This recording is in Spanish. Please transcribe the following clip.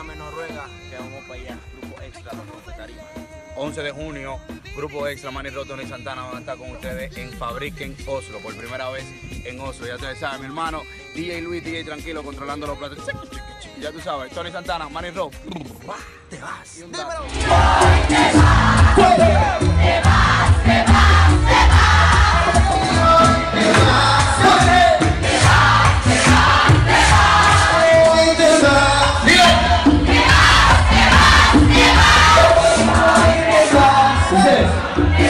llame Noruega, que vamos para allá, grupo extra, de Tarima. 11 de junio, Grupo Extra, Manny Roton y Santana van a estar con ustedes en Fabriquen Oslo, por primera vez en Oslo. Ya ustedes saben, mi hermano, DJ Luis, DJ Tranquilo, controlando los platos. Ya tú sabes, Tony Santana, Manny Rock. Te vas. Yes.